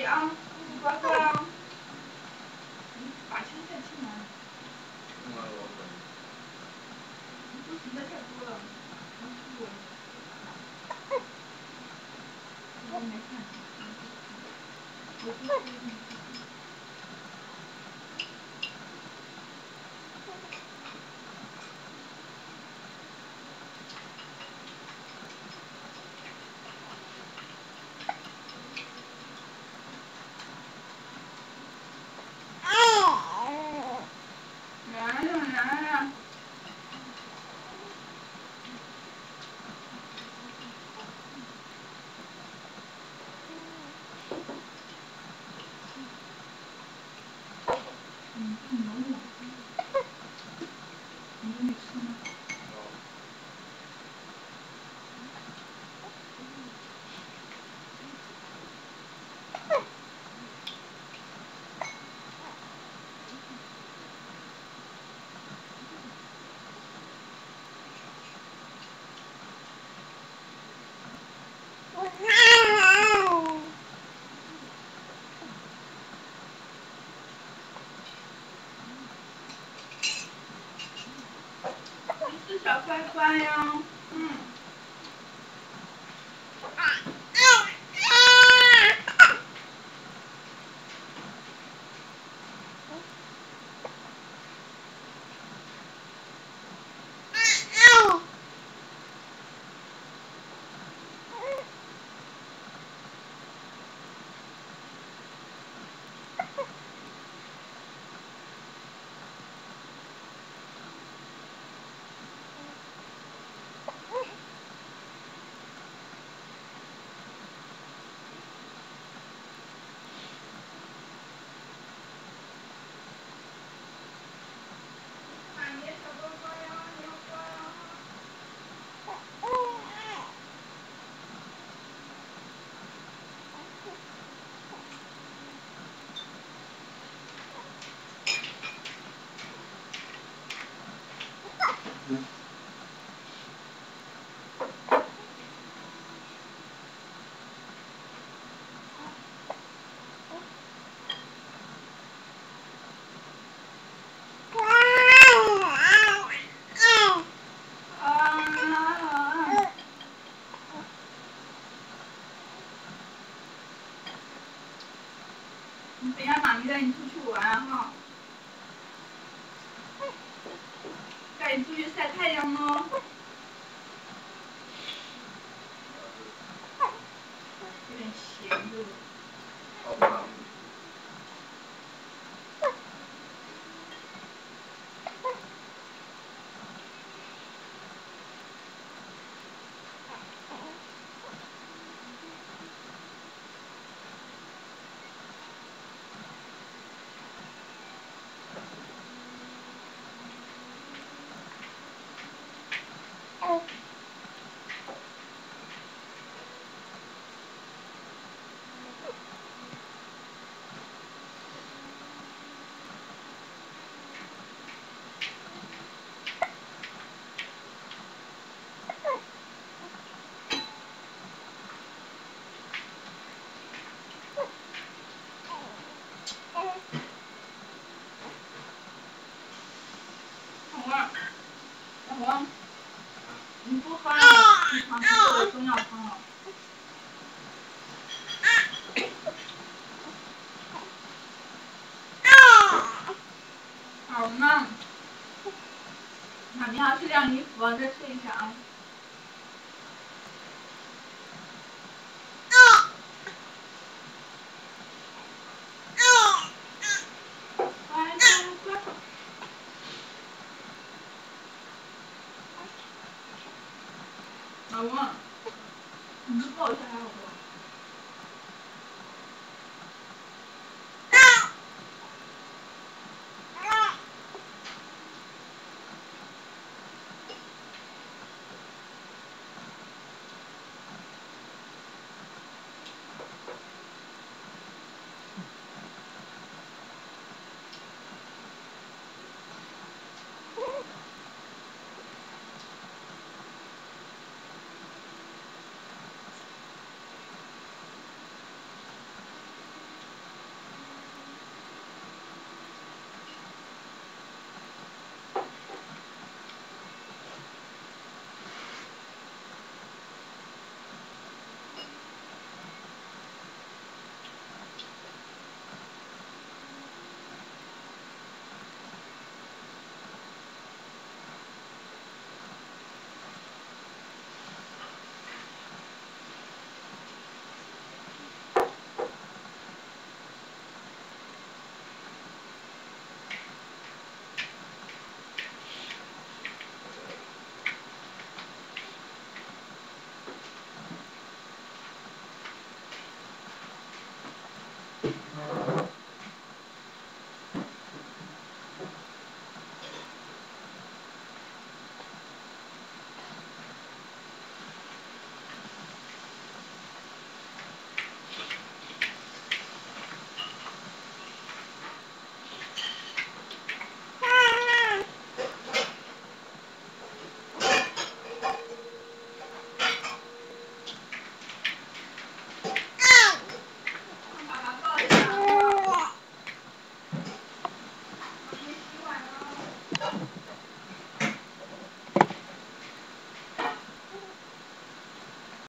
没在这里啊，乖乖啊。把枪带进来。你不行的太多了，我没看。我不会。乖乖呀，嗯。带你出去玩哈，带你出去晒太阳喽。有点咸的。你不喝，你啊中药汤了。好呢，妈咪要去晾衣服，再睡一下啊。老公，你抱一下还好不好？